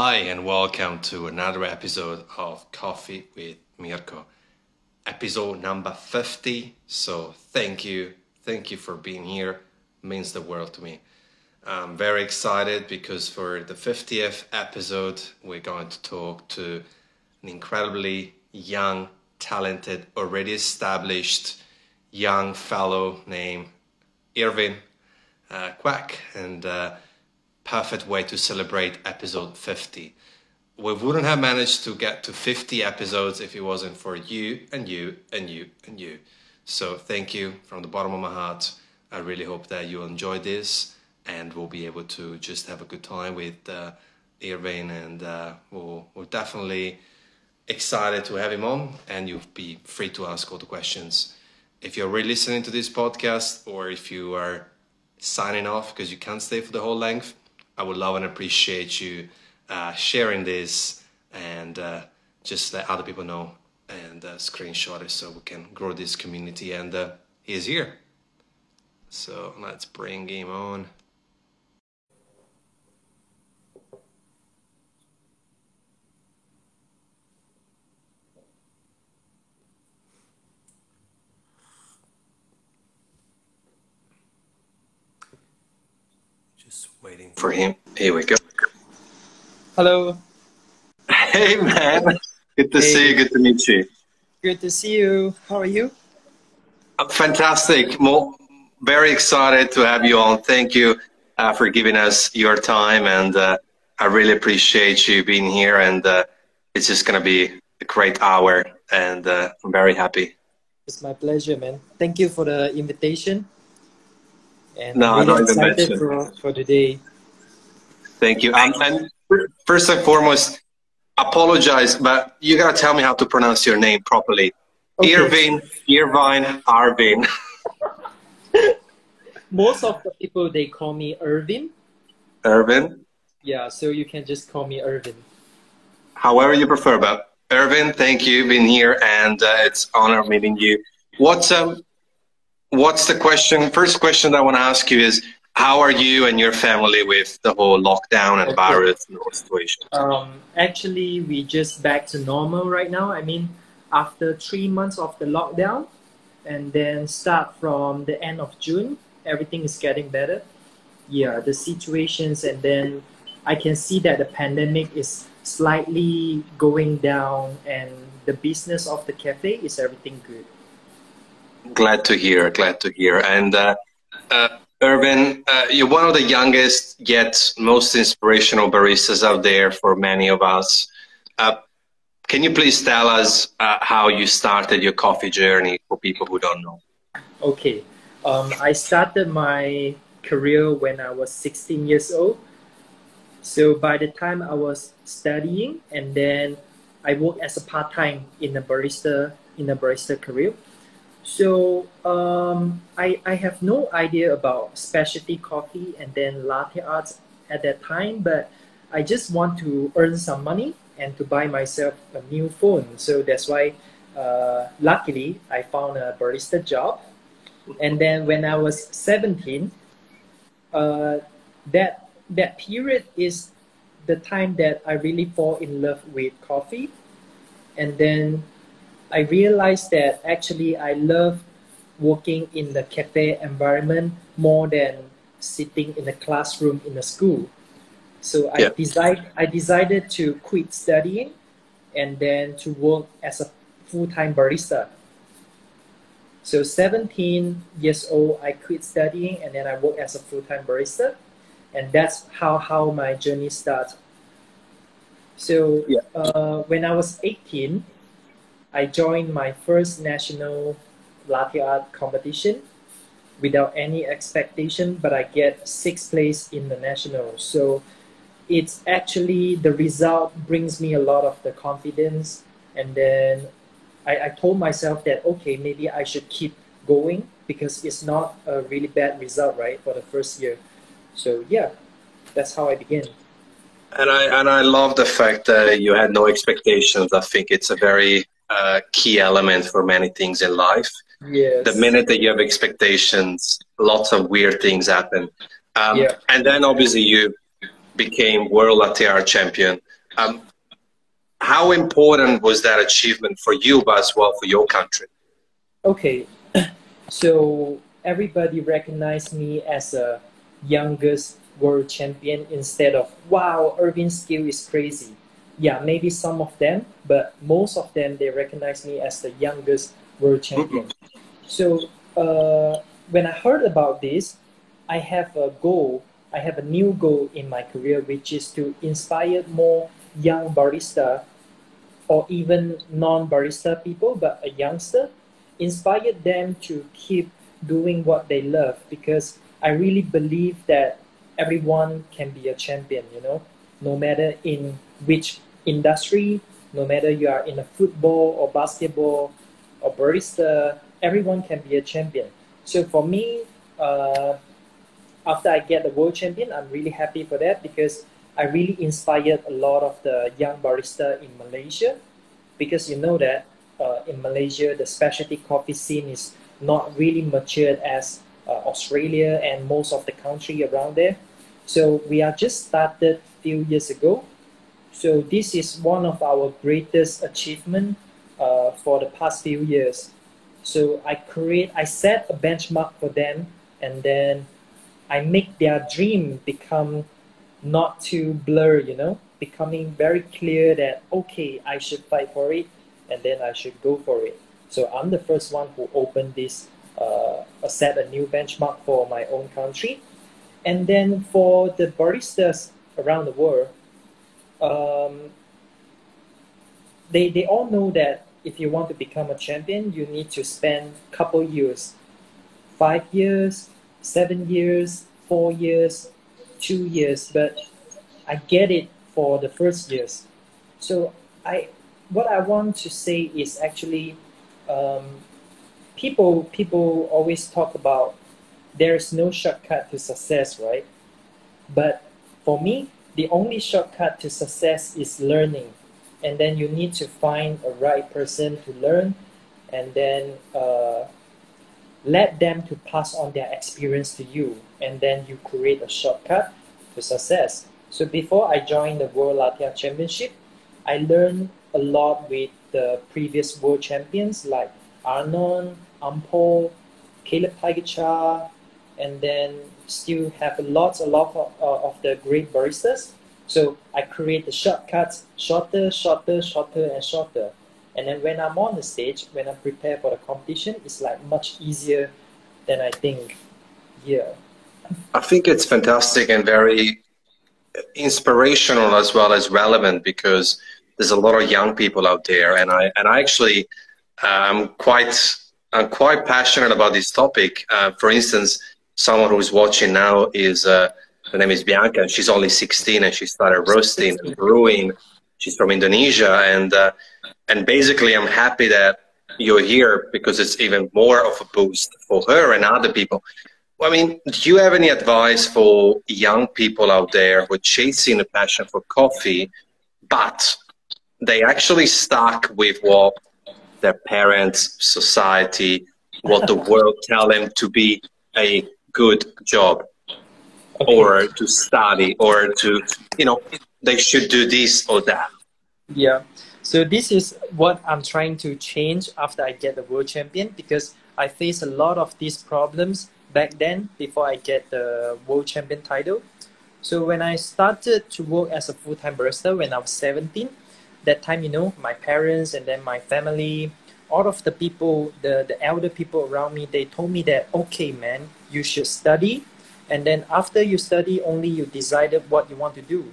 Hi, and welcome to another episode of Coffee with Mirko. Episode number 50. So, thank you. Thank you for being here. It means the world to me. I'm very excited because for the 50th episode, we're going to talk to an incredibly young, talented, already established young fellow named Irvin uh, Quek. And uh, perfect way to celebrate episode 50. We wouldn't have managed to get to 50 episodes if it wasn't for you and you and you and you. So thank you from the bottom of my heart. I really hope that you enjoy this and we'll be able to just have a good time with uh, and uh, we'll, we're definitely excited to have him on and you'll be free to ask all the questions. If you're really listening to this podcast or if you are signing off because you can't stay for the whole length, I would love and appreciate you uh, sharing this and uh, just let other people know and uh, screenshot it so we can grow this community. And uh, he's here. So let's bring him on. Just waiting for him. Here we go. Hello. Hey, man. Good to Hey. see you. Good to meet you. Good to see you. How are you? Uh, Fantastic. Mo- very excited to have you on. Thank you uh, for giving us your time. And uh, I really appreciate you being here. And uh, it's just going to be a great hour. And uh, I'm very happy. It's my pleasure, man. Thank you for the invitation. And No, really not even for, for today. Thank you. And, and first and foremost, apologize, but you got to tell me how to pronounce your name properly. Okay. Irvin, Irvine, Arvin. Most of the people they call me Irvin. Irvin. Yeah, so you can just call me Irvin. however you prefer. But Irvin, thank you being here, and uh, it's honor meeting you. What's um, what's the question? First question that I want to ask you is, how are you and your family with the whole lockdown and virus and whole situation? Um, actually, we just back to normal right now. I mean, after three months of the lockdown, and then start from the end of June, everything is getting better. Yeah, the situations, and then I can see that the pandemic is slightly going down, and the business of the cafe is everything good. Glad to hear. Glad to hear. And uh, uh, Irvin, uh, you're one of the youngest yet most inspirational baristas out there for many of us. Uh, can you please tell us uh, how you started your coffee journey for people who don't know? Okay. Um, I started my career when I was 16 years old. So by the time I was studying, and then I worked as a part time in a barista in a barista career. So um, I I have no idea about specialty coffee and then latte arts at that time, but I just want to earn some money and to buy myself a new phone. So that's why, uh, luckily, I found a barista job and then when I was 17, uh, that that period is the time that I really fall in love with coffee, and then I realized that actually I love working in the cafe environment more than sitting in a classroom in a school. So I Yeah. decided I decided to quit studying, and then to work as a full-time barista. So 17 years old, I quit studying and then I work as a full-time barista, and that's how how my journey started. So Yeah. uh, when I was 18, I joined my first national latte art competition without any expectation, but I get sixth place in the national. So it's actually the result brings me a lot of the confidence, and then I, I told myself that okay, maybe I should keep going because it's not a really bad result, right, for the first year. So yeah, that's how I began. And I and I love the fact that you had no expectations. I think it's a very uh, key element for many things in life. Yes. The minute that you have expectations, lots of weird things happen. Um, Yeah. And then obviously you became world art champion. Um, how important was that achievement for you, but as well for your country? Okay, so everybody recognized me as a youngest world champion instead of wow, Irvin's skill is crazy. Yeah, maybe some of them, but most of them they recognize me as the youngest world champion. Mm-hmm. So uh, when I heard about this, I have a goal. I have a new goal in my career, which is to inspire more young barista or even non-barista people, but a youngster, inspire them to keep doing what they love because I really believe that everyone can be a champion, you know, no matter in which industry, no matter you are in a football or basketball or barista, everyone can be a champion. So for me, uh, after I get the world champion, I'm really happy for that because I really inspired a lot of the young barista in Malaysia because you know that uh, in Malaysia, the specialty coffee scene is not really matured as uh, Australia and most of the country around there. So we are just started a few years ago. So this is one of our greatest achievement uh, for the past few years. So I create, I set a benchmark for them, and then I make their dream become not too blur, you know, becoming very clear that okay, I should fight for it, and then I should go for it. So I'm the first one who opened this, uh, set a new benchmark for my own country. And then for the baristas around the world, um, they, they all know that if you want to become a champion, you need to spend a couple years, five years, seven years, four years, two years. But I get it for the first years. So I, what I want to say is actually um, people people always talk about there's no shortcut to success, right? But for me, the only shortcut to success is learning, and then you need to find a right person to learn, and then uh, let them to pass on their experience to you, and then you create a shortcut to success. So before I joined the World Latte Championship, I learned a lot with the previous world champions like Arnon, Ampol, Caleb Tigercha, and then still have lots, a lot of, uh, of the great baristas. So I create the shortcuts, shorter, shorter, shorter, and shorter. And then when I'm on the stage, when I'm prepared for the competition, it's like much easier than I think. Yeah. I think it's fantastic and very inspirational as well as relevant because there's a lot of young people out there, and I and I actually I'm um, quite I'm quite passionate about this topic. Uh, for instance, someone who's watching now is uh, her name is Bianca, and she's only 16, and she started roasting and brewing. She's from Indonesia, and uh, and basically, I'm happy that you're here because it's even more of a boost for her and other people. I mean, do you have any advice for young people out there who are chasing a passion for coffee, but they actually stuck with what their parents, society, what the world tell them to be a good job okay. or to study or to, you know, they should do this or that. Yeah. So this is what I'm trying to change after I get the world champion because I faced a lot of these problems back then before I get the world champion title. So when I started to work as a full-time barista when I was 17, that time, you know, my parents and then my family, all of the people, the, the elder people around me, they told me that, okay, man, you should study. And then after you study, only you decided what you want to do.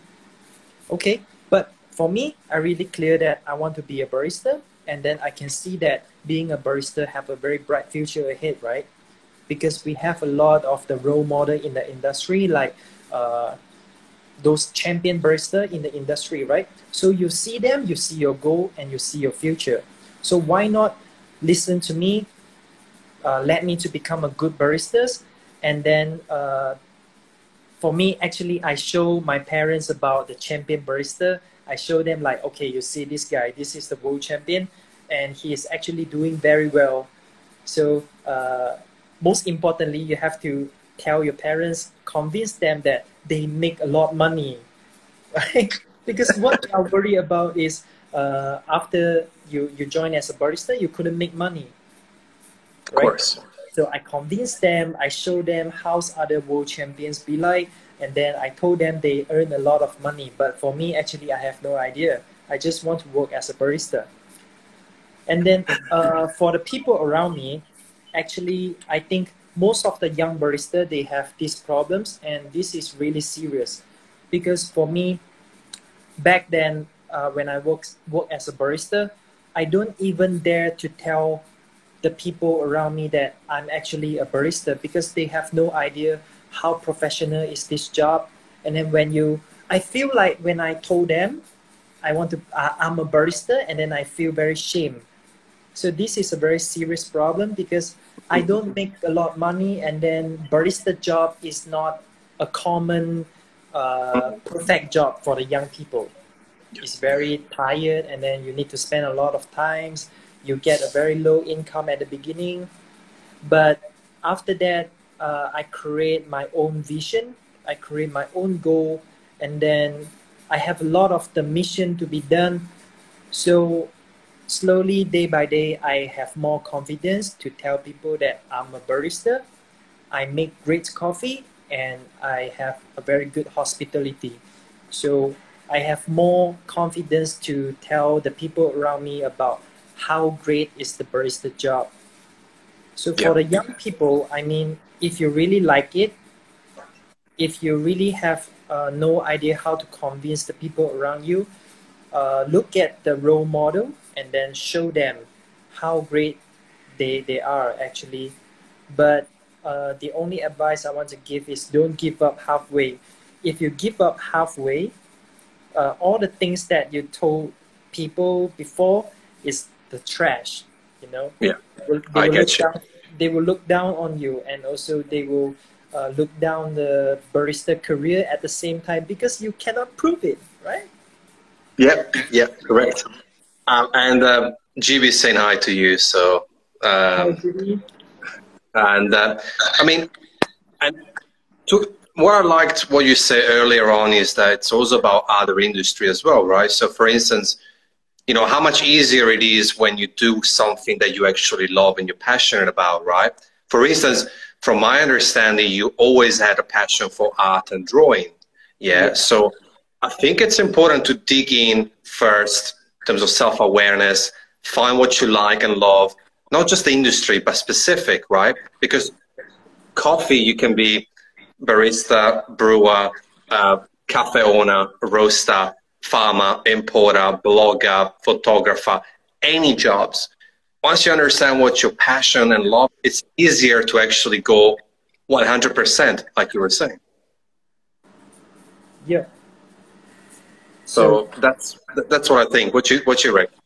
Okay, but for me, I really clear that I want to be a barista. And then I can see that being a barista have a very bright future ahead, right? Because we have a lot of the role model in the industry, like uh, those champion barista in the industry, right? So you see them, you see your goal, and you see your future. So why not listen to me, uh, let me to become a good barista, and then uh, for me, actually, I show my parents about the champion barista. I show them like, okay, you see this guy, this is the world champion, and he is actually doing very well. So uh, most importantly, you have to tell your parents, convince them that they make a lot of money right? because what are worried about is uh, after you, you join as a barista, you couldn't make money. Right? Of course. So I convinced them, I showed them how's other world champions be like, and then I told them they earn a lot of money. But for me, actually, I have no idea. I just want to work as a barista. And then uh, for the people around me, actually, I think most of the young barista they have these problems, and this is really serious, because for me, back then uh, when I work work as a barista, I don't even dare to tell the people around me that I'm actually a barista because they have no idea how professional is this job. And then when you, I feel like when I told them I want to, uh, I'm a barista, and then I feel very shame. So this is a very serious problem because I don't make a lot of money, and then barista job is not a common, uh, perfect job for the young people. It's very tired, and then you need to spend a lot of times. You get a very low income at the beginning, but after that, uh, I create my own vision. I create my own goal, and then I have a lot of the mission to be done. So slowly, day by day, I have more confidence to tell people that I'm a barista. I make great coffee, and I have a very good hospitality. So I have more confidence to tell the people around me about how great is the barista job. So for yeah. the young people, I mean, if you really like it, if you really have uh, no idea how to convince the people around you, uh, look at the role model and then show them how great they, they are actually. But uh, the only advice I want to give is don't give up halfway. If you give up halfway, uh, all the things that you told people before is the trash, you know? Yeah, they will, I get you. Down, they will look down on you and also they will uh, look down the barista career at the same time because you cannot prove it, right? Yep, yep, correct. Um, and uh, is saying hi to you, so. Um, hi, and uh, I mean, and to, what I liked what you said earlier on is that it's also about other industry as well, right? So, for instance, you know how much easier it is when you do something that you actually love and you're passionate about, right? For instance, from my understanding, you always had a passion for art and drawing, yeah. yeah. So, I think it's important to dig in first in terms of self-awareness, find what you like and love, not just the industry but specific, right? Because coffee, you can be barista, brewer, uh, cafe owner, roaster, farmer, importer, blogger, photographer, any jobs. Once you understand what your passion and love, it's easier to actually go 100%, like you were saying. Yeah. So, that's that's what I think. What you what you reckon?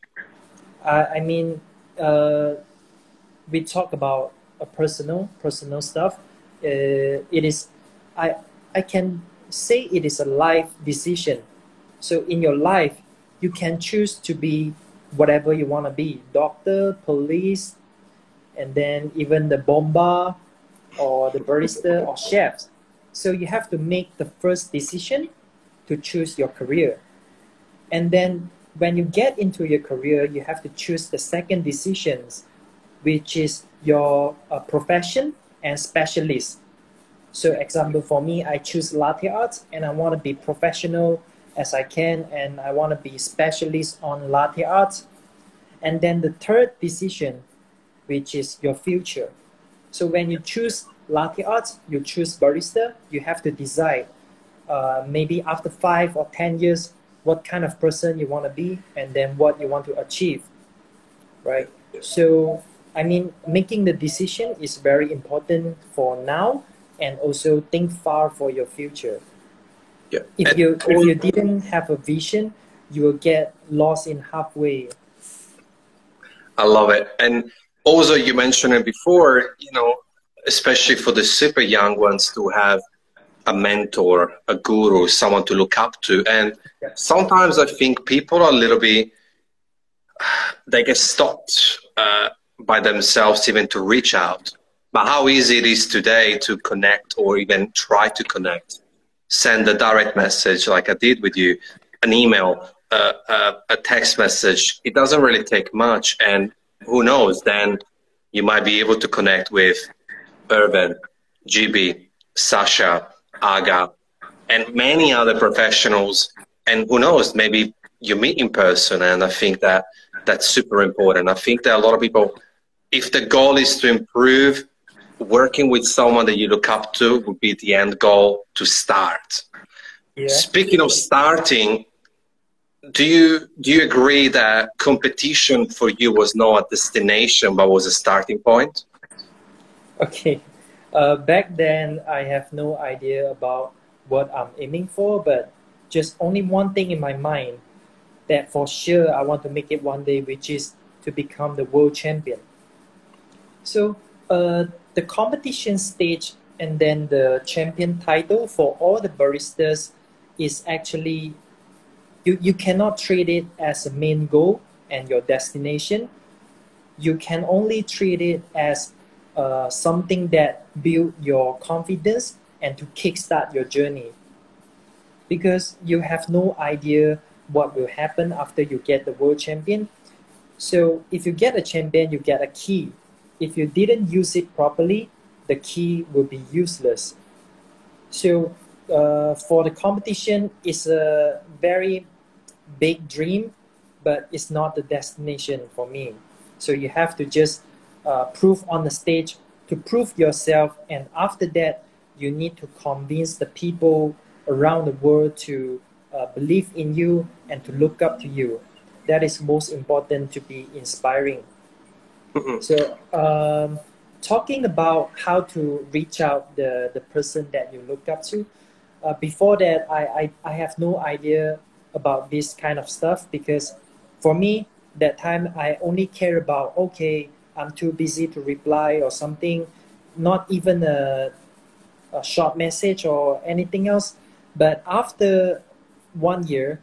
Uh, I mean, uh, we talk about a personal personal stuff. Uh, it is I, I can say it is a life decision. So in your life, you can choose to be whatever you want to be doctor, police, and then even the bomber or the barista or chefs. So you have to make the first decision to choose your career. And then when you get into your career, you have to choose the second decisions, which is your uh, profession and specialist. So example for me, I choose latte art and I want to be professional as I can and I want to be specialist on latte art. And then the third decision, which is your future. So when you choose latte art, you choose barista, you have to decide uh, maybe after five or 10 years, what kind of person you want to be and then what you want to achieve, right? So, I mean, making the decision is very important for now and also think far for your future. Yeah. If and you if you didn't have a vision, you will get lost in halfway. I love it. And also you mentioned it before, you know, especially for the super young ones to have a mentor, a guru, someone to look up to. And sometimes I think people are a little bit they get stopped uh, by themselves even to reach out but how easy it is today to connect or even try to connect send a direct message like I did with you, an email, uh, uh, a text message. It doesn't really take much, and who knows? Then you might be able to connect with Irvin, GB, Sasha, Aga, and many other professionals. And who knows? Maybe you meet in person, and I think that that's super important. I think that a lot of people, if the goal is to improve, working with someone that you look up to would be the end goal to start. Yeah. Speaking of starting, do you do you agree that competition for you was not a destination but was a starting point? Okay, uh, back then I have no idea about what I'm aiming for, but just only one thing in my mind that for sure I want to make it one day, which is to become the world champion. So uh, the competition stage and then the champion title for all the baristas is actually you, you cannot treat it as a main goal and your destination. You can only treat it as uh, something that build your confidence and to kickstart your journey. Because you have no idea what will happen after you get the world champion. So if you get a champion, you get a key. If you didn't use it properly, the key will be useless. So uh, for the competition, it's a very big dream, but it's not the destination for me. So you have to just uh, prove on the stage to prove yourself, and after that, you need to convince the people around the world to uh, believe in you and to look up to you. That is most important to be inspiring. Mm-hmm. So, um, talking about how to reach out the, the person that you look up to, uh, before that, I, I, I have no idea about this kind of stuff because for me, that time I only care about, okay, I'm too busy to reply or something, not even a, a short message or anything else. But after one year,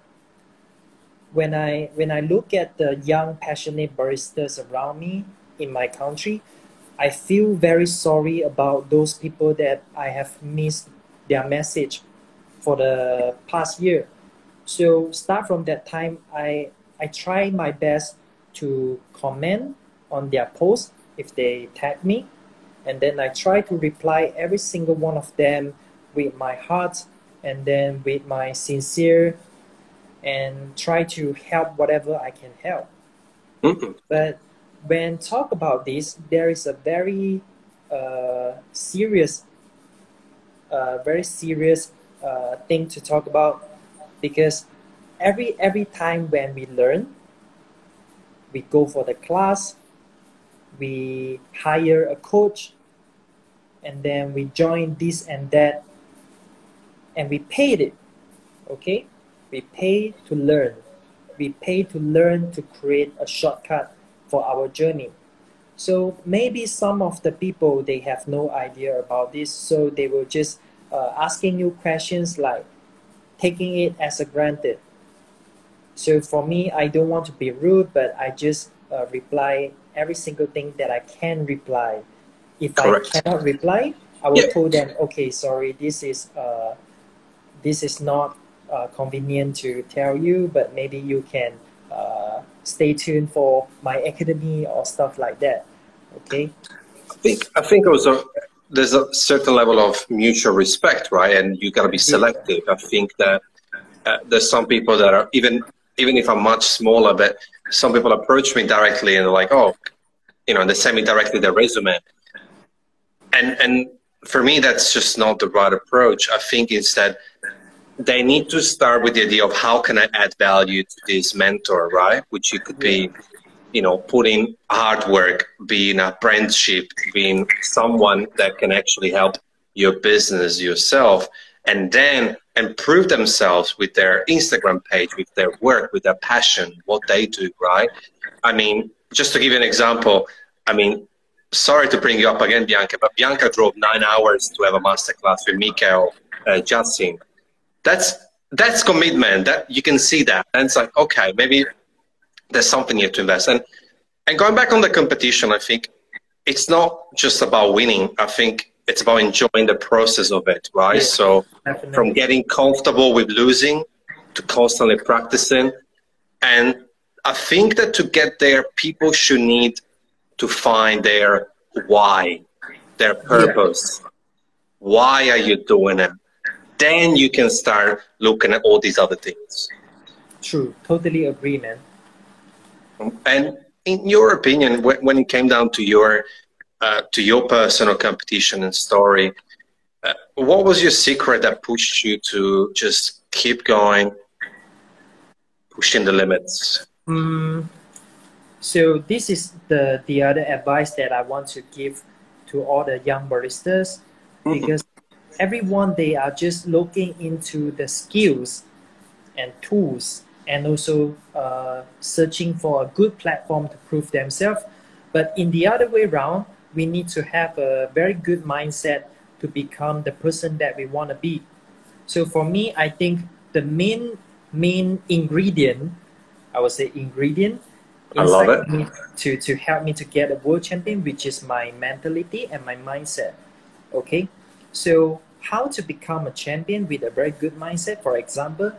when I when I look at the young passionate baristas around me in my country, I feel very sorry about those people that I have missed their message for the past year. So start from that time, I I try my best to comment on their post if they tag me, and then I try to reply every single one of them with my heart and then with my sincere and try to help whatever I can help. Mm-hmm. But when talk about this, there is a very uh, serious, uh, very serious uh, thing to talk about because every every time when we learn, we go for the class, we hire a coach, and then we join this and that and we paid it okay we pay to learn we pay to learn to create a shortcut for our journey so maybe some of the people they have no idea about this so they will just uh, asking you questions like taking it as a granted so for me i don't want to be rude but i just uh, reply every single thing that i can reply if Correct. i cannot reply i will yeah. tell them okay sorry this is uh, this is not uh, convenient to tell you, but maybe you can uh, stay tuned for my academy or stuff like that. Okay. I think I think also there's a certain level of mutual respect, right? And you gotta be selective. Yeah. I think that uh, there's some people that are even even if I'm much smaller, but some people approach me directly and they're like, oh, you know, and they send me directly their resume. And and for me, that's just not the right approach. I think instead they need to start with the idea of how can I add value to this mentor, right? Which you could be, you know, putting hard work, being apprenticeship, being someone that can actually help your business yourself, and then improve themselves with their Instagram page, with their work, with their passion, what they do, right? I mean, just to give you an example, I mean, sorry to bring you up again, Bianca, but Bianca drove nine hours to have a masterclass with Mikael uh, Jasin that's that's commitment. That you can see that, and it's like okay, maybe there's something here to invest. And and going back on the competition, I think it's not just about winning. I think it's about enjoying the process of it, right? Yeah, so definitely. from getting comfortable with losing to constantly practicing. And I think that to get there, people should need to find their why, their purpose. Yeah. Why are you doing it? Then you can start looking at all these other things. True. Totally agree, man. And in your opinion, when it came down to your uh, to your personal competition and story, uh, what was your secret that pushed you to just keep going, pushing the limits? Mm, so this is the the other advice that I want to give to all the young baristas mm-hmm. because everyone they are just looking into the skills and tools and also uh, searching for a good platform to prove themselves. But in the other way around, we need to have a very good mindset to become the person that we want to be. So for me, I think the main main ingredient, I would say ingredient, inside me to, to help me to get a world champion, which is my mentality and my mindset. Okay, so how to become a champion with a very good mindset? For example,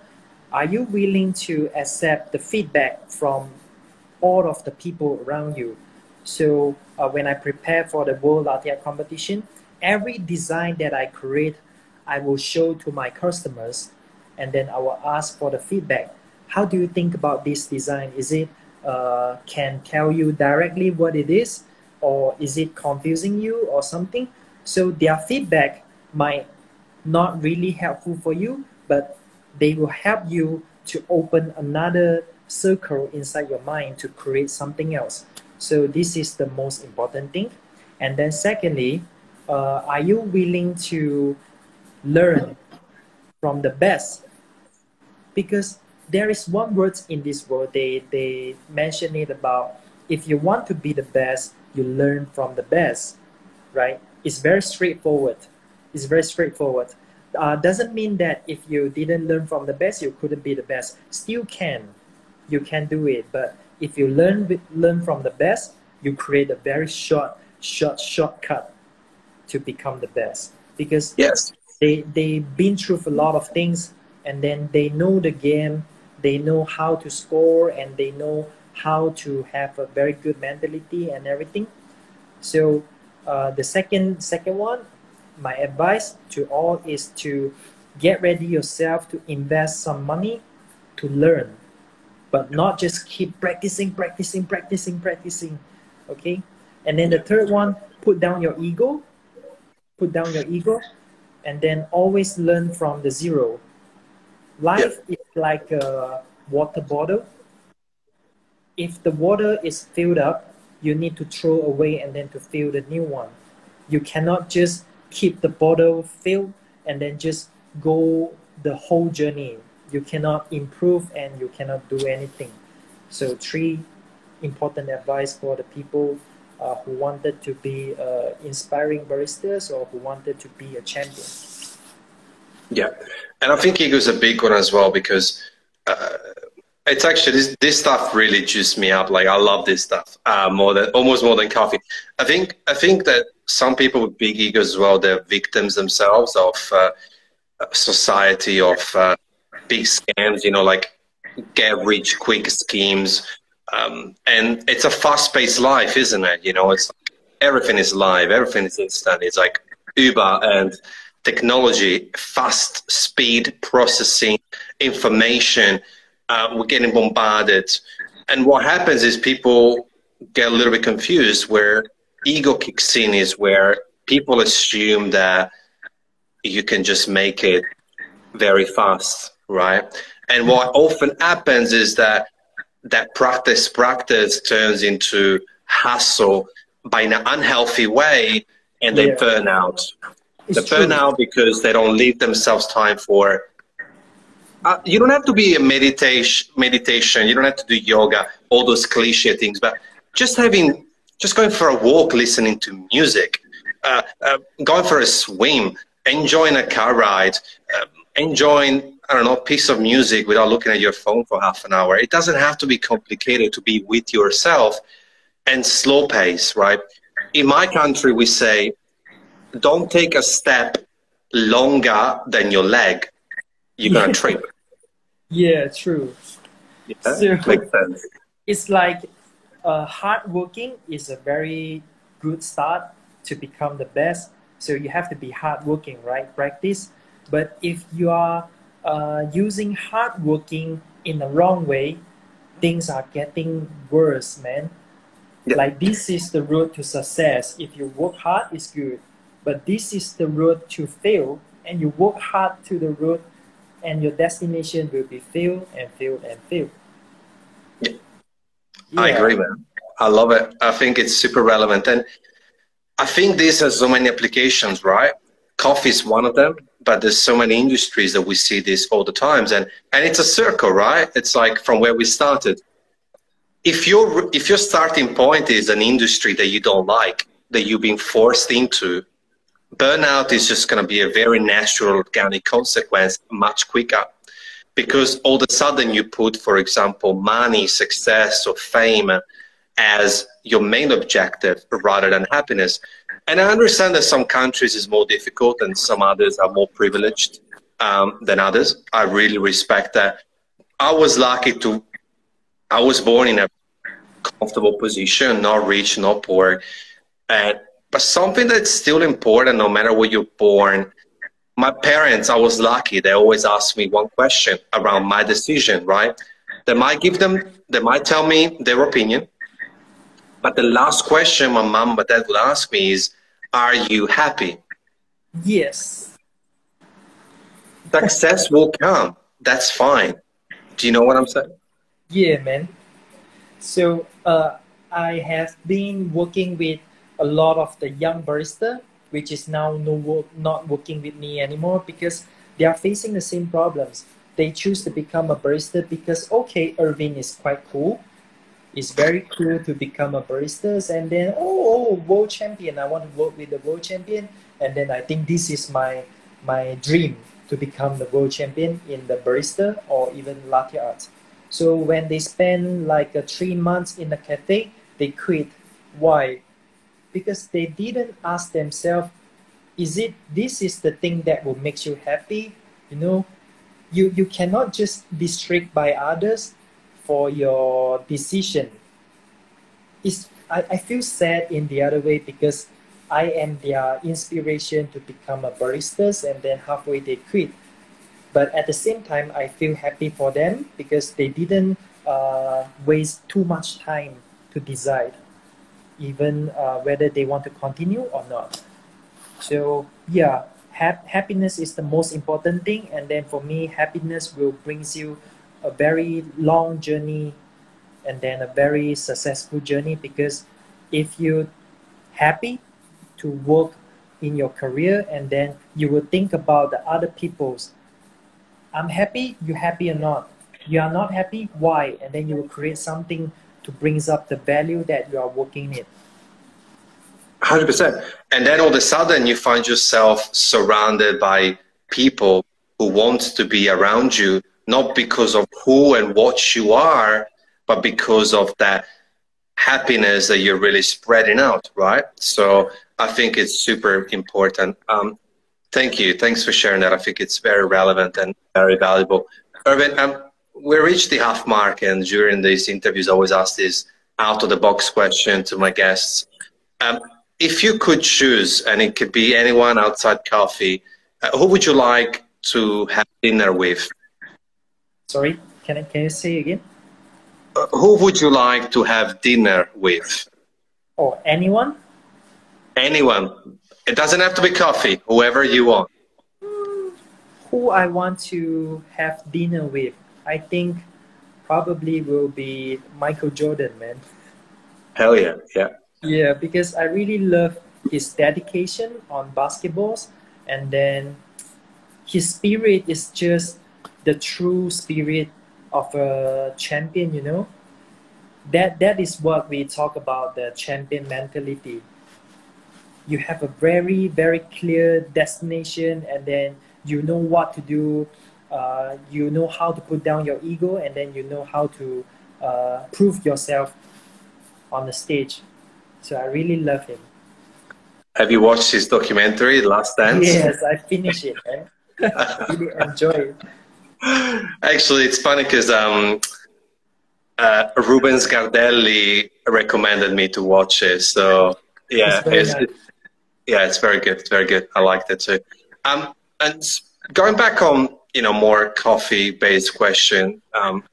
are you willing to accept the feedback from all of the people around you? So uh, when I prepare for the World Latte competition, every design that I create, I will show to my customers, and then I will ask for the feedback. How do you think about this design? Is it uh, can tell you directly what it is, or is it confusing you or something? So their feedback might not really helpful for you, but they will help you to open another circle inside your mind to create something else. So this is the most important thing. And then secondly, uh, are you willing to learn from the best? Because there is one word in this world, they, they mention it about if you want to be the best, you learn from the best, right? It's very straightforward. It's very straightforward uh, doesn't mean that if you didn't learn from the best, you couldn't be the best. Still can, you can do it. But if you learn learn from the best, you create a very short, short shortcut to become the best. Because yes, they they've been through a lot of things, and then they know the game. They know how to score, and they know how to have a very good mentality and everything. So uh, the second second one my advice to all is to get ready yourself to invest some money to learn but not just keep practicing practicing practicing practicing okay? And then the third one put down your ego put down your ego and then always learn from the zero. Life is like a water bottle. If the water is filled up you need to throw away and then to fill the new one. You cannot just keep the bottle filled and then just go the whole journey. You cannot improve and you cannot do anything. So three important advice for the people uh, who wanted to be uh, inspiring baristas or who wanted to be a champion. Yeah, and I think ego is a big one as well because uh, it's actually this, this stuff really juiced me up. Like I love this stuff uh, more than almost more than coffee. I think I think that some people with big egos as well, they're victims themselves of uh, society, of uh, big scams, you know, like get rich quick schemes. Um, and it's a fast paced life, isn't it? You know, it's everything is live, everything is instant. It's like Uber and technology, fast speed processing information. Uh, we're getting bombarded. And what happens is people get a little bit confused where ego kicks in is where people assume that you can just make it very fast, right? And what often happens is that that practice practice turns into hustle by an unhealthy way and they yeah. burn out. It's they burn out because they don't leave themselves time for uh, you don't have to be a meditation meditation you don't have to do yoga all those cliche things but just having just going for a walk, listening to music, uh, uh, going for a swim, enjoying a car ride, uh, enjoying, I don't know, a piece of music without looking at your phone for half an hour. It doesn't have to be complicated to be with yourself and slow pace, right? In my country, we say don't take a step longer than your leg, you're gonna trip. Yeah, true. Yeah, so, makes sense. It's like uh, hard working is a very good start to become the best. So you have to be hard working, right? Practice. But if you are uh, using hard working in the wrong way, things are getting worse, man. Yeah. Like this is the road to success. If you work hard, it's good. But this is the road to fail, and you work hard to the road, and your destination will be fail and fail and fail. Yeah. I agree, man. I love it. I think it's super relevant, and I think this has so many applications, right? Coffee is one of them, but there's so many industries that we see this all the times, and and it's a circle, right? It's like from where we started. If your if your starting point is an industry that you don't like, that you've been forced into, burnout is just going to be a very natural, organic consequence, much quicker, because all of a sudden you put, for example, money, success, or fame as your main objective rather than happiness. And I understand that some countries is more difficult and some others are more privileged um, than others. I really respect that. I was lucky to, I was born in a comfortable position, not rich, not poor. And, but something that's still important, no matter where you're born, my parents, I was lucky. They always ask me one question around my decision, right? They might give them, they might tell me their opinion. But the last question my mom, my dad would ask me is, are you happy? Yes. Success will come. That's fine. Do you know what I'm saying? Yeah, man. So uh, I have been working with a lot of the young barista, which is now no work, not working with me anymore because they are facing the same problems. They choose to become a barista because okay, Irving is quite cool, it's very cool to become a barista and then oh, oh world champion. I want to work with the world champion. And then i think this is my my dream to become the world champion in the barista or even latte art so when they spend like uh, three months in the cafe they quit. Why because they didn't ask themselves is it this is the thing that will make you happy you know you you cannot just be strict by others for your decision. It's, I, I feel sad in the other way because I am their inspiration to become a barista and then halfway they quit. But at the same time, I feel happy for them because they didn't uh, waste too much time to decide even uh, whether they want to continue or not. So yeah, ha- happiness is the most important thing. And then for me, happiness will brings you a very long journey and then a very successful journey because if you're happy to work in your career and then you will think about the other people's i'm happy you happy or not you are not happy why and then you will create something to brings up the value that you are working in 100% and then all of a sudden you find yourself surrounded by people who want to be around you not because of who and what you are, but because of that happiness that you're really spreading out, right? So I think it's super important. Um, thank you. Thanks for sharing that. I think it's very relevant and very valuable. Irvin, um, we reached the half mark, and during these interviews, I always ask this out of the box question to my guests. Um, if you could choose, and it could be anyone outside coffee, uh, who would you like to have dinner with? Sorry, can I, can you say again? Uh, who would you like to have dinner with? Or oh, anyone? Anyone. It doesn't have to be coffee, whoever you want. who I want to have dinner with? I think probably will be Michael Jordan, man. Hell yeah, yeah. Yeah, because I really love his dedication on basketballs and then his spirit is just the true spirit of a champion, you know. That that is what we talk about the champion mentality. You have a very very clear destination, and then you know what to do. Uh, you know how to put down your ego, and then you know how to uh, prove yourself on the stage. So I really love him. Have you watched his documentary, Last Dance? Yes, I finished it. Man. really enjoy it. Actually, it's funny because um, uh, Rubens Gardelli recommended me to watch it. So yeah, it's, nice. yeah, it's very good. It's very good. I liked it too. Um, and going back on you know more coffee based question. Um,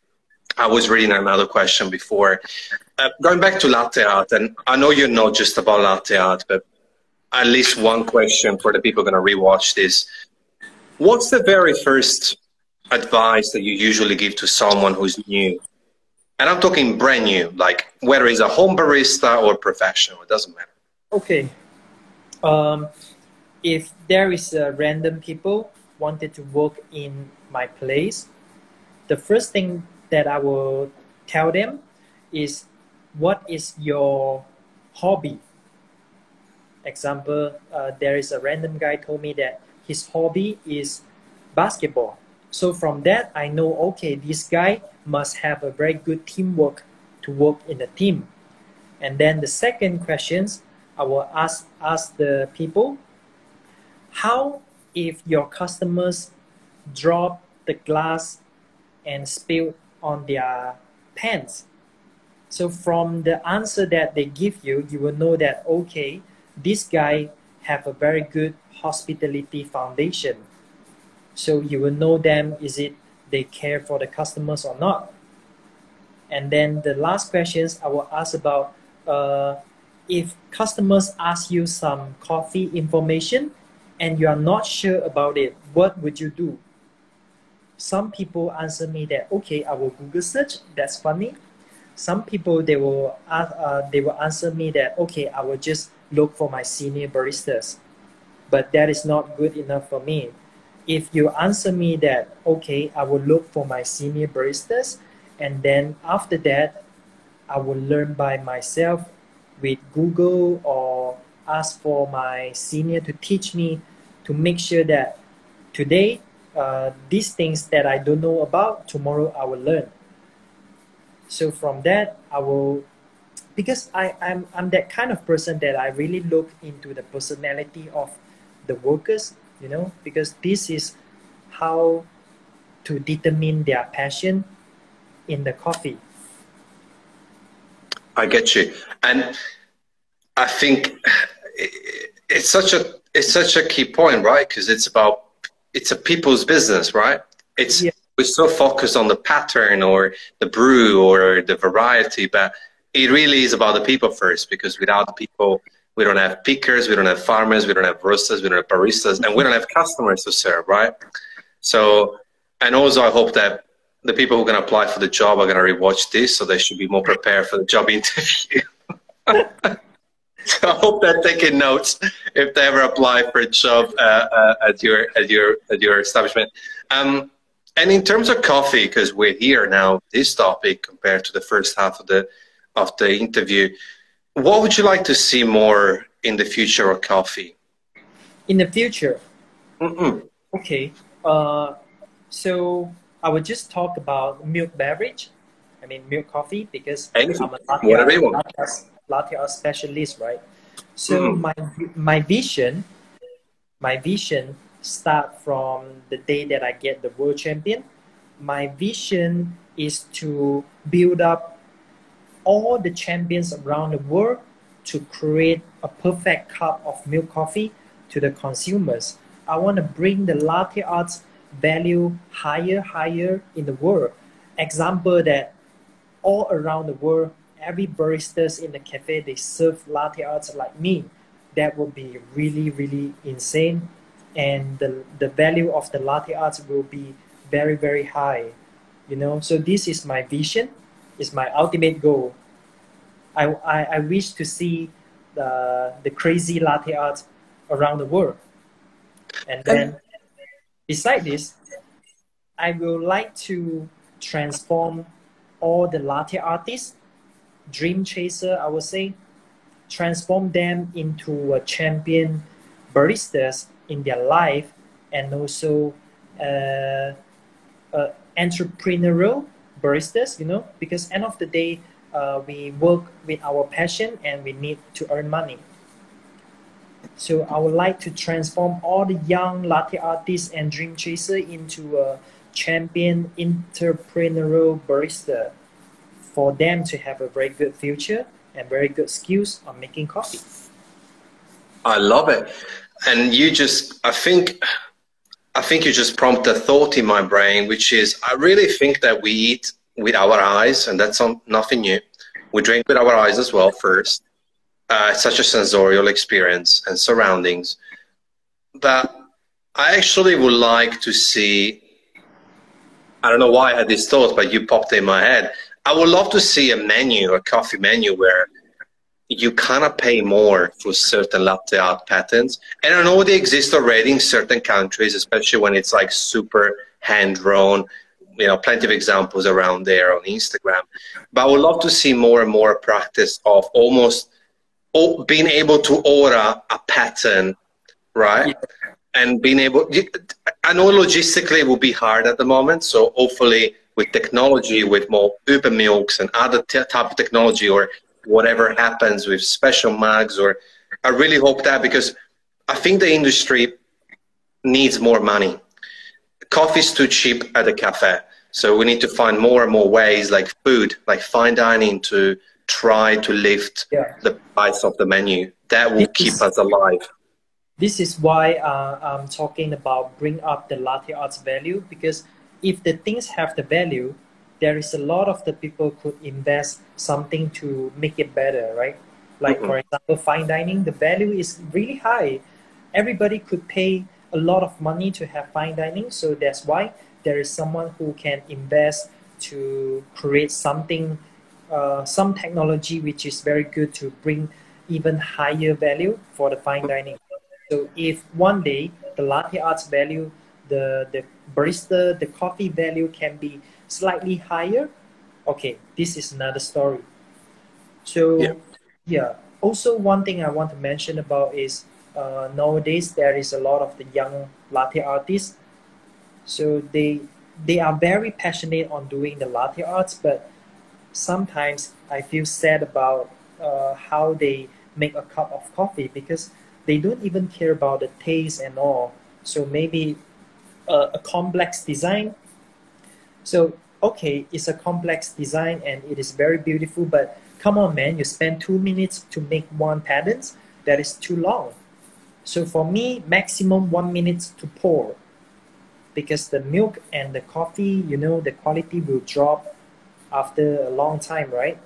I was reading another question before. Uh, going back to latte art, and I know you're not just about latte art, but at least one question for the people going to rewatch this. What's the very first advice that you usually give to someone who's new? And I'm talking brand new, like whether it's a home barista or professional, it doesn't matter. Okay. Um, if there is a random people wanted to work in my place, the first thing that I will tell them is what is your hobby? Example, uh, there is a random guy told me that his hobby is basketball. So from that, I know, okay, this guy must have a very good teamwork to work in a team. And then the second questions, I will ask, ask the people, how if your customers drop the glass and spill on their pants? So from the answer that they give you, you will know that, okay, this guy have a very good hospitality foundation. So you will know them, is it they care for the customers or not? And then the last questions I will ask about uh, if customers ask you some coffee information and you are not sure about it, what would you do? Some people answer me that okay, I will Google search. That's funny. Some people they will ask, uh, they will answer me that okay, I will just look for my senior baristas, but that is not good enough for me. If you answer me that okay, I will look for my senior baristas, and then after that, I will learn by myself with Google or ask for my senior to teach me to make sure that today uh, these things that I don't know about tomorrow I will learn. So from that I will because I, I'm I'm that kind of person that I really look into the personality of the workers, you know, because this is how to determine their passion in the coffee. I get you. And I think it's such a it's such a key point, right? Because it's about it's a people's business, right? It's yeah. we're so focused on the pattern or the brew or the variety, but it really is about the people first. Because without the people, we don't have pickers, we don't have farmers, we don't have roasters, we don't have baristas, and we don't have customers to serve, right? So, and also I hope that the people who are going to apply for the job are going to rewatch this, so they should be more prepared for the job interview. So I hope they're taking notes if they ever apply for a job uh, uh, at your at your at your establishment. Um, and in terms of coffee, because we're here now, this topic compared to the first half of the of the interview, what would you like to see more in the future of coffee? In the future, Mm-mm. okay. Uh, so I would just talk about milk beverage. I mean milk coffee because Anything. I'm a latte, latte art specialist, right? So mm-hmm. my my vision, my vision start from the day that I get the world champion. My vision is to build up all the champions around the world to create a perfect cup of milk coffee to the consumers. I want to bring the latte art's value higher, higher in the world. Example that all around the world every baristas in the cafe they serve latte arts like me. That would be really really insane. And the, the value of the latte arts will be very very high you know? So this is my vision. Is my ultimate goal. I, I, I wish to see the, the crazy latte art around the world. And then beside this i would like to transform all the latte artists dream chaser, I would say, transform them into a champion baristas in their life and also uh, uh, entrepreneurial baristas, you know, because end of the day, uh, we work with our passion and we need to earn money. So I would like to transform all the young latte artists and dream chaser into a champion entrepreneurial barista for them to have a very good future and very good skills on making coffee. I love it. And you just, I think, I think you just prompt a thought in my brain, which is I really think that we eat with our eyes, and that's nothing new. We drink with our eyes as well first. Uh, it's such a sensorial experience and surroundings. But I actually would like to see. I don't know why I had this thought, but you popped in my head. I would love to see a menu, a coffee menu, where you kind of pay more for certain latte art patterns. And I know they exist already in certain countries, especially when it's like super hand drawn. You know, plenty of examples around there on Instagram. But I would love to see more and more practice of almost being able to order a pattern, right? Yeah. And being able, I know logistically it will be hard at the moment. So hopefully with technology, with more Uber milks and other type of technology or whatever happens with special mugs or I really hope that because I think the industry needs more money. Coffee is too cheap at the cafe. So we need to find more and more ways like food, like fine dining to try to lift yeah. the price of the menu. That will keep us alive. This is why uh, I'm talking about bring up the latte arts value because if the things have the value, there is a lot of the people could invest something to make it better, right? Like mm-hmm. for example, fine dining, the value is really high. Everybody could pay a lot of money to have fine dining, so that's why there is someone who can invest to create something, uh, some technology which is very good to bring even higher value for the fine dining. So if one day the latte arts value, the the barista, the coffee value can be slightly higher, okay, this is another story. So, yeah. yeah. Also, one thing I want to mention about is uh, nowadays there is a lot of the young latte artists. So they they are very passionate on doing the latte arts, but sometimes I feel sad about uh, how they make a cup of coffee because they don't even care about the taste and all. So maybe uh, a complex design so, okay, it's a complex design and it is very beautiful, but come on, man, you spend two minutes to make one pattern. That is too long. So for me, maximum one minute to pour because the milk and the coffee, you know, the quality will drop after a long time, right?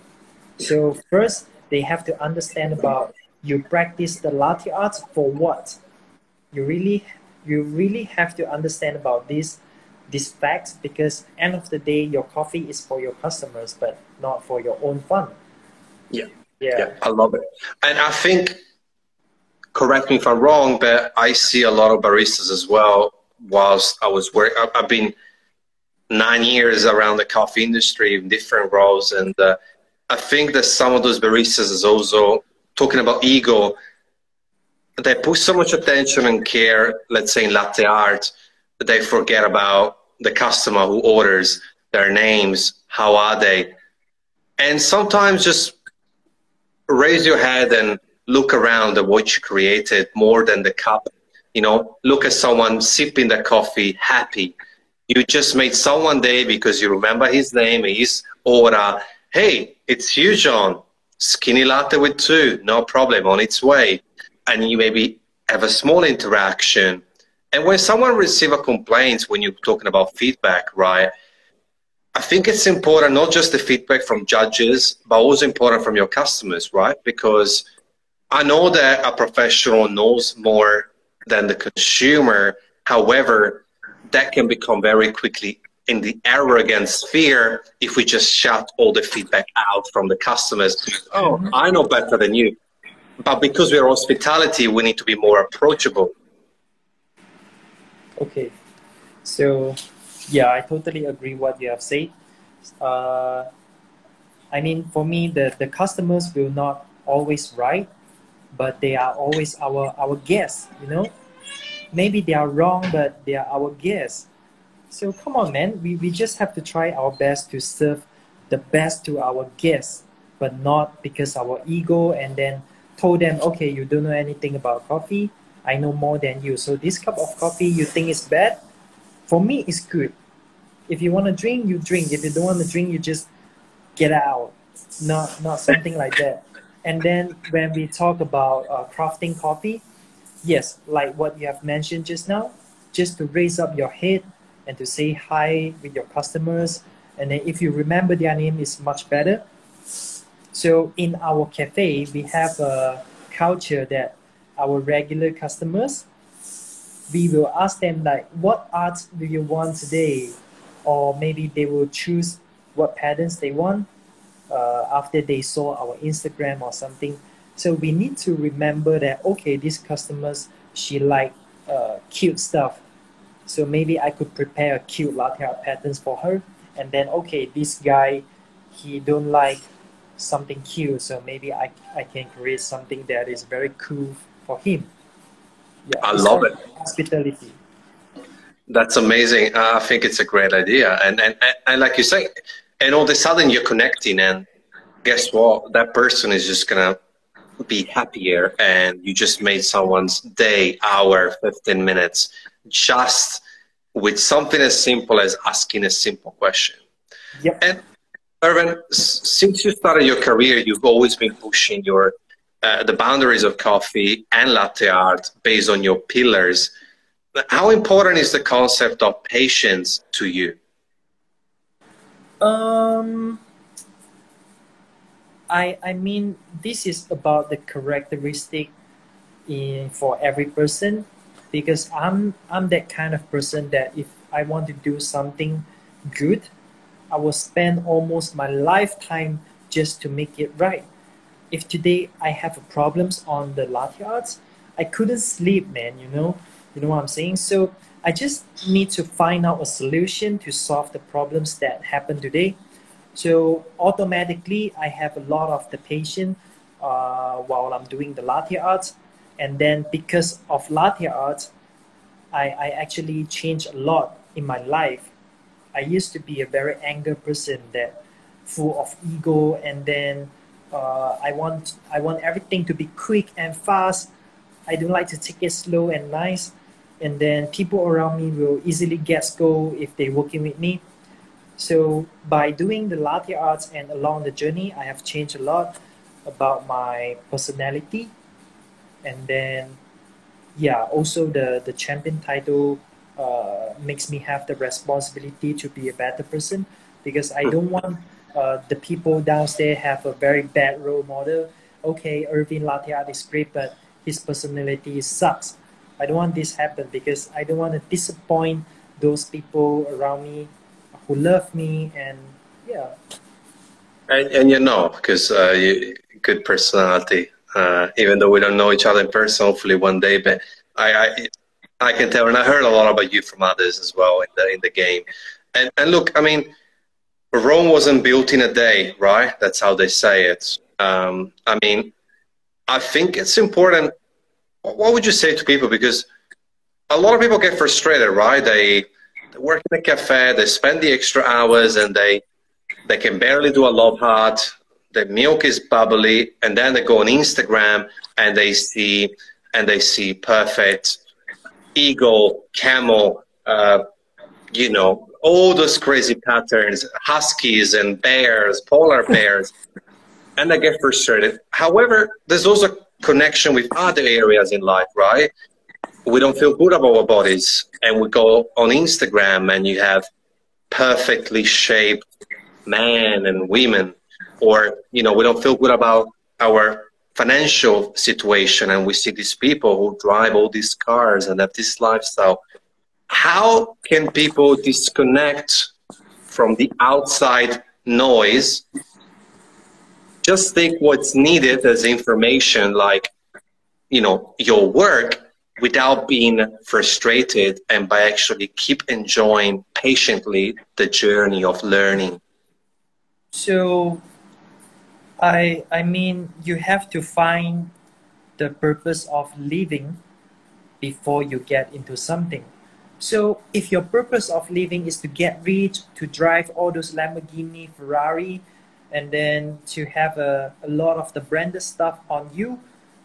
So first, they have to understand about you practice the latte art for what? You really, you really have to understand about this these facts because end of the day your coffee is for your customers but not for your own fun. Yeah. Yeah, yeah i love it. And i think correct me if i'm wrong but i see a lot of baristas as well whilst i was working i've been nine years around the coffee industry in different roles and uh, i think that some of those baristas is also talking about ego they put so much attention and care let's say in latte art that they forget about the customer who orders, their names, how are they, and sometimes just raise your head and look around at what you created more than the cup. You know, look at someone sipping the coffee, happy. You just made someone day because you remember his name, his order. Hey, it's you, John. Skinny latte with two, no problem, on its way. And you maybe have a small interaction and when someone receives a complaint, when you're talking about feedback, right? I think it's important not just the feedback from judges, but also important from your customers, right? Because I know that a professional knows more than the consumer. However, that can become very quickly in the arrogant sphere if we just shut all the feedback out from the customers. Oh, I know better than you. But because we're hospitality, we need to be more approachable. Okay, so yeah, I totally agree what you have said. Uh, I mean, for me, the, the customers will not always right, but they are always our our guests. You know, maybe they are wrong, but they are our guests. So come on, man, we, we just have to try our best to serve the best to our guests, but not because our ego and then told them, okay, you don't know anything about coffee. I know more than you. So this cup of coffee you think is bad, for me it's good. If you want to drink, you drink. If you don't want to drink, you just get out. Not not something like that. And then when we talk about uh, crafting coffee, yes, like what you have mentioned just now, just to raise up your head and to say hi with your customers. And then if you remember their name is much better. So in our cafe, we have a culture that our regular customers, we will ask them like, what art do you want today? Or maybe they will choose what patterns they want uh, after they saw our Instagram or something. So we need to remember that okay, these customers she like uh, cute stuff. So maybe I could prepare a cute latte art patterns for her, and then okay, this guy he don't like something cute, so maybe I I can create something that is very cool for him. Yeah, I love it. Hospitality. That's amazing. Uh, I think it's a great idea, and, and and like you say, and all of a sudden you're connecting, and guess what? That person is just gonna be happier and you just made someone's day, hour, 15 minutes just with something as simple as asking a simple question. Yep. And Irvine, since you started your career, you've always been pushing your uh, the boundaries of coffee and latte art based on your pillars. How important is the concept of patience to you? Um, I I mean this is about the characteristic in for every person because I'm I'm that kind of person that if I want to do something good, I will spend almost my lifetime just to make it right. If today I have problems on the latte arts, I couldn't sleep, man. You know, you know what I'm saying. So I just need to find out a solution to solve the problems that happen today so automatically, I have a lot of the patience uh, while I'm doing the latte art. And then because of latte art, I, I actually changed a lot in my life. I used to be a very angry person that full of ego and then uh, I want I want everything to be quick and fast. I don't like to take it slow and nice. And then people around me will easily get scold if they're working with me. So by doing the latte arts and along the journey, I have changed a lot about my personality. And then, yeah, also the, the champion title uh, makes me have the responsibility to be a better person because I don't want uh, the people downstairs have a very bad role model. Okay, Irvine latte art is great, but his personality sucks. I don't want this happen because I don't want to disappoint those people around me who love me and yeah and, and you know because uh, you, good personality uh, even though we don't know each other in person hopefully one day but I, I I can tell and I heard a lot about you from others as well in the in the game. And and look I mean Rome wasn't built in a day right? That's how they say it. Um, I mean I think it's important what would you say to people? Because a lot of people get frustrated right? They they work in a cafe, they spend the extra hours and they they can barely do a love heart. The milk is bubbly, and then they go on Instagram and they see and they see perfect eagle, camel, uh, you know, all those crazy patterns, huskies and bears, polar bears, and I get frustrated. However, there's also connection with other areas in life, right? we don't feel good about our bodies and we go on Instagram and you have perfectly shaped men and women or you know we don't feel good about our financial situation and we see these people who drive all these cars and have this lifestyle. How can people disconnect from the outside noise? Just take what's needed as information like you know your work without being frustrated and by actually keep enjoying patiently the journey of learning. So i i mean you have to find the purpose of living before you get into something so if your purpose of living is to get rich to drive all those lamborghini ferrari and then to have a, a lot of the branded stuff on you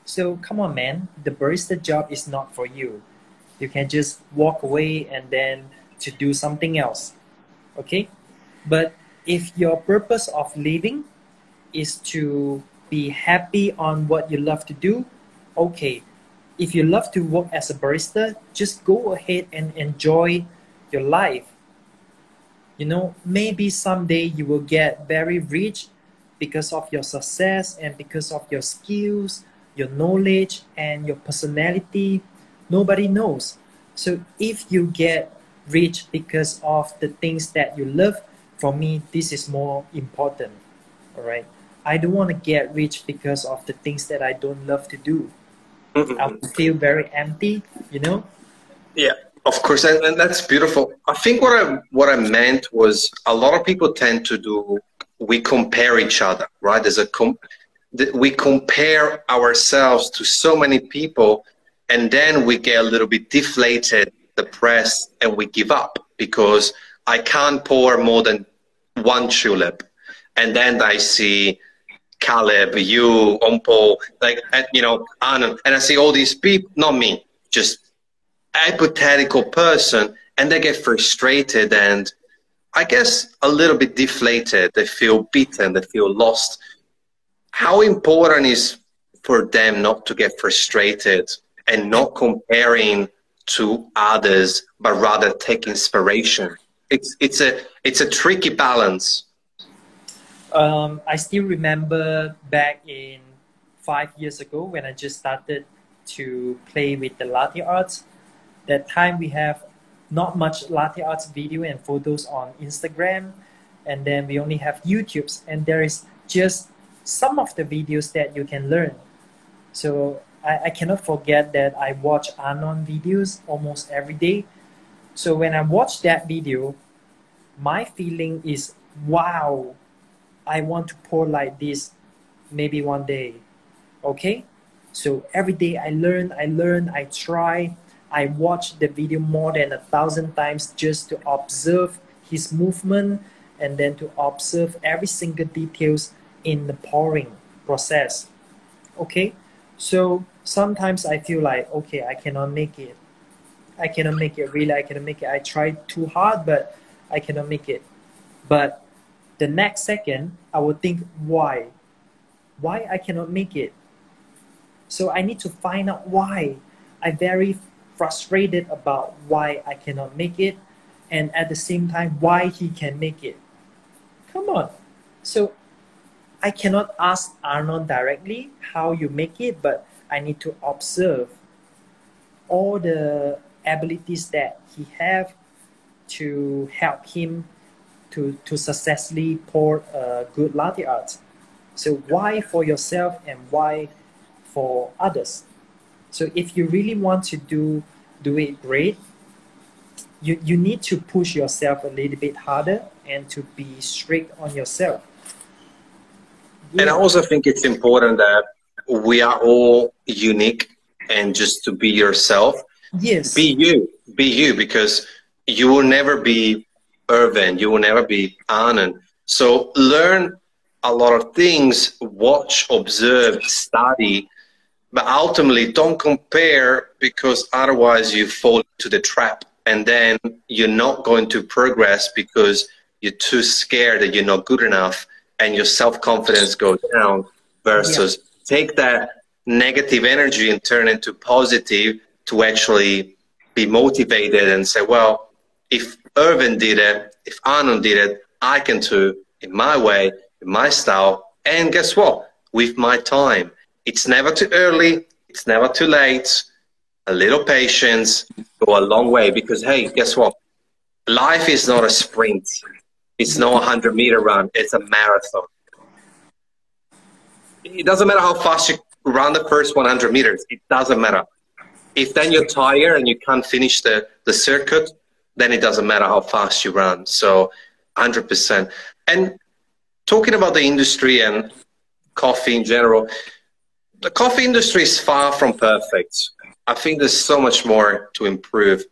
So come on, man, the barista job is not for you. You can just walk away and then to do something else. Okay? But if your purpose of living is to be happy on what you love to do, okay. If you love to work as a barista, just go ahead and enjoy your life. You know, maybe someday you will get very rich because of your success and because of your skills, your knowledge, and your personality. Nobody knows. So if you get rich because of the things that you love, for me, this is more important. All right. I don't want to get rich because of the things that I don't love to do. Mm-hmm. I feel very empty, you know? Yeah, of course, and, and that's beautiful. I think what I what I meant was a lot of people tend to do we compare each other, right? There's a com- we compare ourselves to so many people, and then we get a little bit deflated, depressed, and we give up because I can't pour more than one tulip, and then I see Caleb, you, Ompo, like you know, Arnon, and I see all these people, not me, just hypothetical person, and they get frustrated and I guess a little bit deflated. They feel beaten. They feel lost. How important is for them not to get frustrated and not comparing to others, but rather take inspiration? It's it's a it's a tricky balance. Um, I still remember back in five years ago when I just started to play with the latte arts. That time we have not much latte arts video and photos on Instagram, and then we only have YouTube's, and there is just some of the videos that you can learn. So I, I cannot forget that I watch Arnon videos almost every day. So when I watch that video, my feeling is wow, I want to pour like this maybe one day. Okay? So every day I learn, I learn, I try, I watch the video more than a thousand times just to observe his movement and then to observe every single details in the pouring process. Okay, so sometimes I feel like okay, I cannot make it. I cannot make it really. I cannot make it. I tried too hard, but I cannot make it. But the next second, I will think why, why I cannot make it. So I need to find out why. I very frustrated about why I cannot make it, and at the same time, why he can make it. Come on. So I cannot ask Arnon directly how you make it, but I need to observe all the abilities that he have to help him to, to successfully pour a good latte art. So why for yourself and why for others? So if you really want to do do it great, you, you need to push yourself a little bit harder and to be strict on yourself. Yeah. And I also think it's important that we are all unique and just to be yourself. Yes. Be you. Be you because you will never be Irvine. You will never be Arnon. So learn a lot of things, watch, observe, study, but ultimately don't compare because otherwise you fall into the trap and then you're not going to progress because you're too scared that you're not good enough and your self-confidence goes down versus yeah. take that negative energy and turn it into positive to actually be motivated and say well if irvine did it if arnon did it i can too in my way in my style and guess what with my time it's never too early. It's never too late. A little patience go a long way because, hey, guess what? Life is not a sprint. It's not a 100 meter run. It's a marathon. It doesn't matter how fast you run the first 100 meters. It doesn't matter. If then you're tired and you can't finish the, the circuit, then it doesn't matter how fast you run. So 100%. And talking about the industry and coffee in general, the coffee industry is far from perfect. I think there's so much more to improve.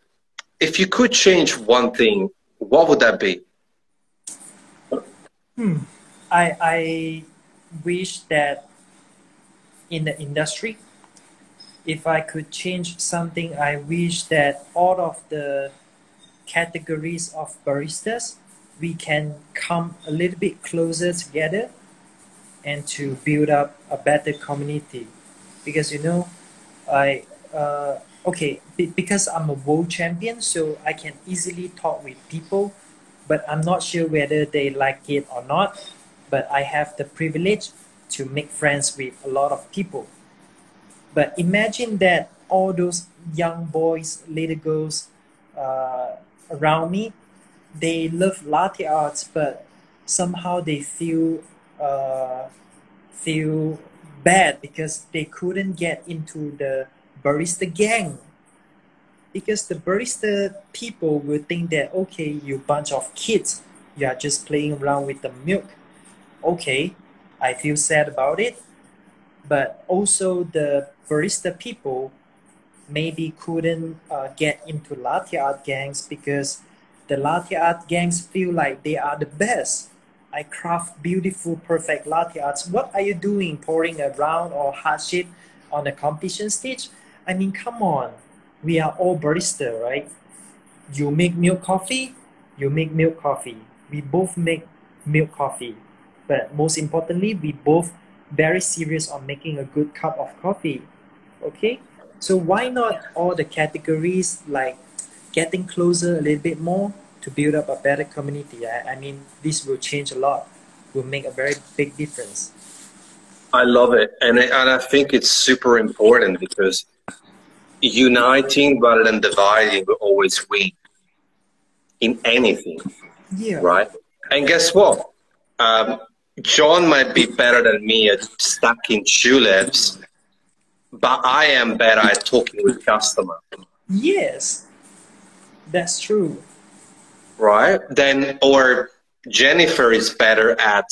If you could change one thing, what would that be? Hmm. I, I wish that in the industry, if I could change something, I wish that all of the categories of baristas, we can come a little bit closer together and to build up a better community. Because you know, I uh, okay because I'm a world champion, so I can easily talk with people, but I'm not sure whether they like it or not. But I have the privilege to make friends with a lot of people. But imagine that all those young boys, little girls uh, around me, they love latte arts, but somehow they feel uh, feel bad because they couldn't get into the barista gang. Because the barista people will think that okay, you bunch of kids, you are just playing around with the milk. Okay, I feel sad about it. But also the barista people maybe couldn't uh, get into latte art gangs because the latte art gangs feel like they are the best. I craft beautiful, perfect latte arts. What are you doing pouring around or hard shit on the competition stage? I mean, come on. We are all barista, right? You make milk coffee, you make milk coffee. We both make milk coffee. But most importantly, we both very serious on making a good cup of coffee. Okay? So why not all the categories like getting closer a little bit more to build up a better community? I, I mean, this will change a lot, will make a very big difference. I love it. And, and I think it's super important because uniting rather than dividing will always win in anything. Yeah. Right? And guess what? Um, John might be better than me at stacking tulips, but I am better at talking with customer. Yes, that's true. Right? Then, or Jennifer is better at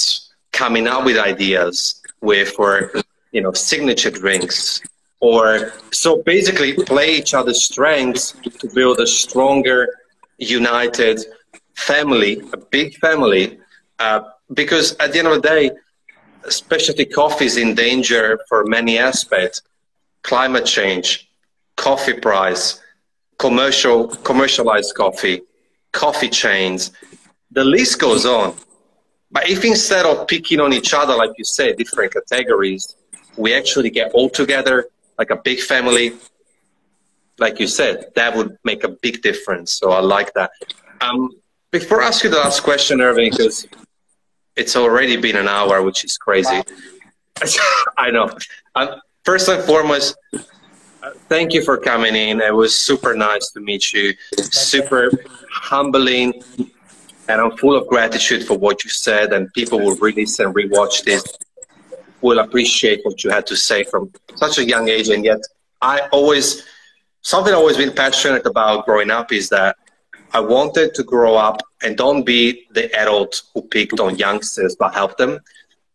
coming up with ideas with, or you know, signature drinks, or so basically play each other's strengths to build a stronger, united family, a big family. Uh, because at the end of the day, specialty coffee is in danger for many aspects. Climate change, coffee price, commercial commercialized coffee, coffee chains, the list goes on. But if instead of picking on each other, like you say, different categories, we actually get all together like a big family, like you said, that would make a big difference. So I like that. Um, before I ask you the last question, Irvine, because it's already been an hour, which is crazy. I know. Um, first and foremost, thank you for coming in. It was super nice to meet you. Super humbling, and I'm full of gratitude for what you said. And people will release and rewatch this. Will appreciate what you had to say from such a young age, and yet I always something I've always been passionate about growing up is that I wanted to grow up and don't be the adult who picked on youngsters but help them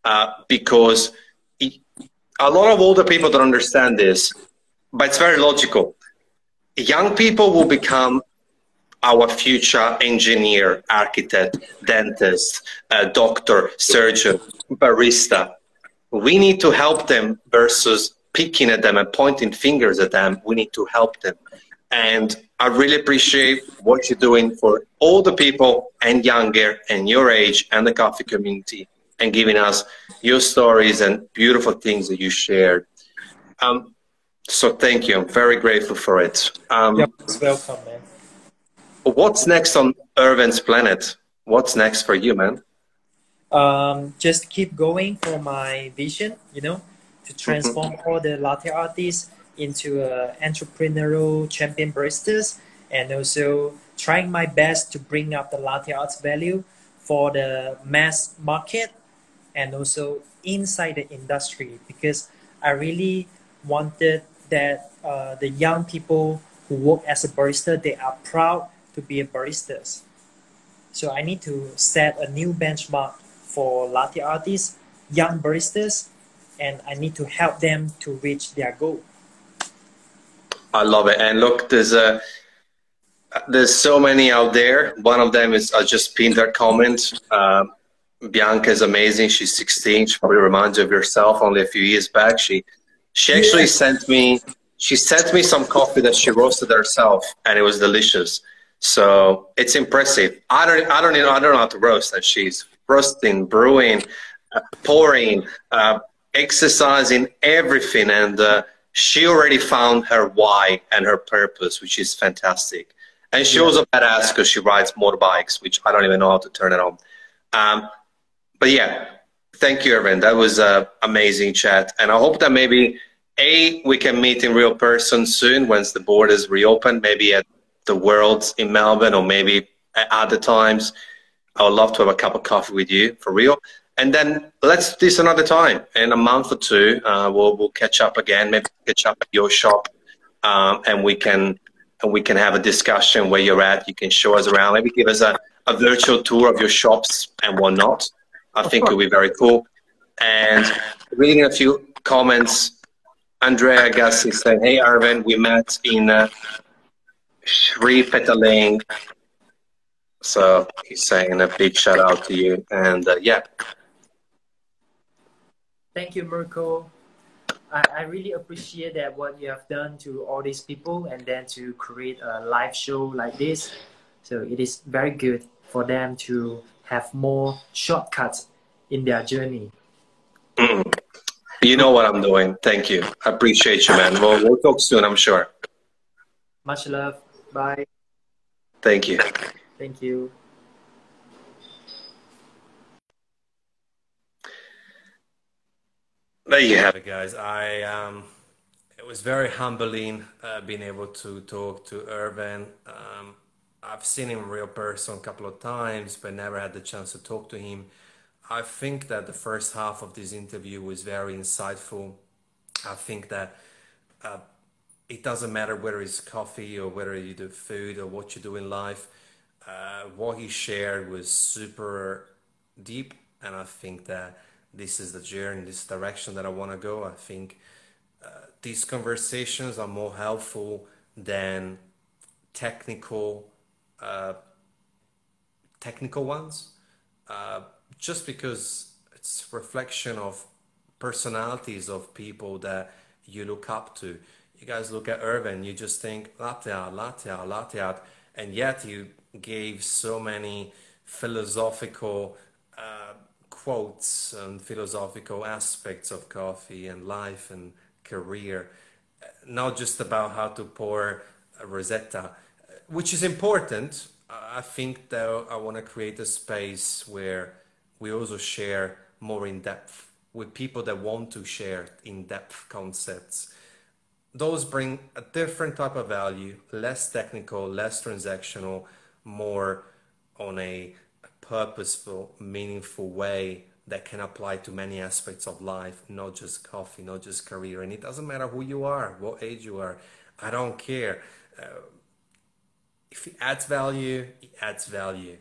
uh, because a lot of older people don't understand this but it's very logical. Young people will become our future engineer architect dentist uh, doctor surgeon barista. We need to help them versus picking at them and pointing fingers at them. We need to help them. And I really appreciate what you're doing for all the people and younger and your age and the coffee community and giving us your stories and beautiful things that you shared. Um, so thank you. I'm very grateful for it. Um, yep, welcome, man. What's next on Irvine's planet? What's next for you, man? Um, just keep going for my vision, you know, to transform mm-hmm. all the latte artists into uh, entrepreneurial champion baristas and also trying my best to bring up the latte arts value for the mass market and also inside the industry because I really wanted that uh, the young people who work as a barista they are proud to be a baristas. So I need to set a new benchmark for latte artists, young baristas, and I need to help them to reach their goal. I love it. And look, there's a there's so many out there. One of them is I just pinned that comment. Uh, Bianca is amazing. She's 16. She probably reminds you of yourself. Only a few years back, she she actually yeah. sent me she sent me some coffee that she roasted herself, and it was delicious. So it's impressive. I don't, I don't, I don't know how to roast, and she's roasting, brewing, uh, pouring, uh, exercising, everything, and uh, she already found her why and her purpose, which is fantastic. And she was a badass because she rides motorbikes, which I don't even know how to turn it on. Um, but yeah, thank you, Irvine. That was an amazing chat, and I hope that maybe a we can meet in real person soon once the borders reopen, maybe at the Worlds in Melbourne or maybe at other times. I would love to have a cup of coffee with you for real. And then let's do this another time in a month or two. Uh, we'll we'll catch up again. Maybe catch up at your shop, um, and we can and we can have a discussion where you're at. You can show us around. Maybe give us a, a virtual tour of your shops and whatnot. I think it'll be very cool. And reading a few comments, Andrea Gassi saying, "Hey Irvine, we met in uh, Sri Petaling so he's saying a big shout out to you. And uh, yeah. Thank you, Mirko. I, I really appreciate that what you have done to all these people and then to create a live show like this. So it is very good for them to have more shortcuts in their journey. You know what I'm doing. Thank you. I appreciate you, man. We'll, we'll talk soon, I'm sure. Much love. Bye. Thank you. Thank you. There you have it, guys. I um, it was very humbling uh, being able to talk to Irvine. Um, I've seen him in real person a couple of times, but never had the chance to talk to him. I think that the first half of this interview was very insightful. I think that uh, it doesn't matter whether it's coffee or whether you do food or what you do in life uh, what he shared was super deep, and I think that this is the journey, this direction that I want to go. I think uh, these conversations are more helpful than technical technical ones, uh, just because it's reflection of personalities of people that you look up to. You guys look at Irvine, you just think latte art, latte art, latte art, and yet you gave so many philosophical uh, quotes and philosophical aspects of coffee and life and career, not just about how to pour a Rosetta, which is important. I think though I want to create a space where we also share more in depth with people that want to share in depth concepts. Those bring a different type of value, less technical, less transactional, more on a purposeful, meaningful way that can apply to many aspects of life, not just coffee, not just career. And it doesn't matter who you are, what age you are. I don't care. Uh, if it adds value, it adds value.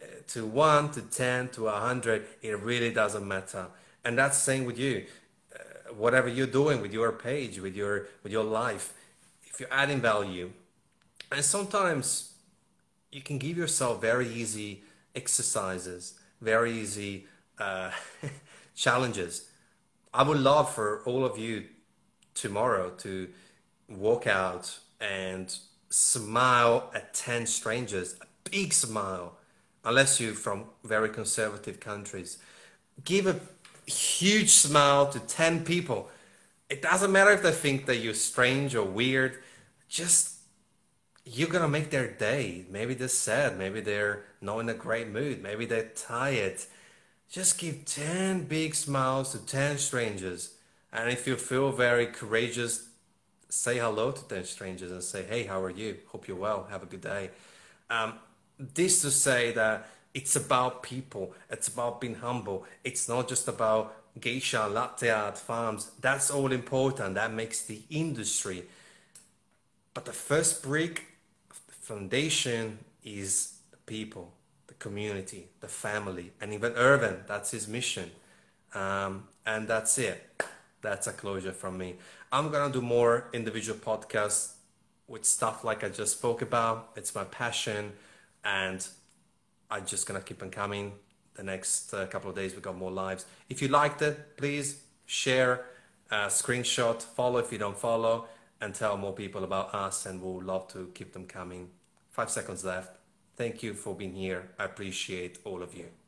Uh, to one, to 10, to a 100, it really doesn't matter. And that's the same with you. Uh, whatever you're doing with your page, with your, with your life, if you're adding value, and sometimes you can give yourself very easy exercises, very easy uh, challenges. I would love for all of you tomorrow to walk out and smile at 10 strangers, a big smile, unless you're from very conservative countries. Give a huge smile to 10 people. It doesn't matter if they think that you're strange or weird, just you're gonna make their day. Maybe they're sad, maybe they're not in a great mood, maybe they're tired. Just give 10 big smiles to 10 strangers. And if you feel very courageous, say hello to 10 strangers and say, hey, how are you? Hope you're well. Have a good day. Um, this to say that it's about people, it's about being humble. It's not just about geisha, latte art farms. That's all important. That makes the industry. But the first brick foundation is the people, the community, the family, and even Irvine. That's his mission, um, and that's it. That's a closure from me. I'm gonna do more individual podcasts with stuff like I just spoke about. It's my passion, and I'm just gonna keep on coming. The next uh, couple of days we got more lives. If you liked it, please share, uh, screenshot, follow if you don't follow and tell more people about us, and we'll love to keep them coming. Five seconds left. Thank you for being here. I appreciate all of you.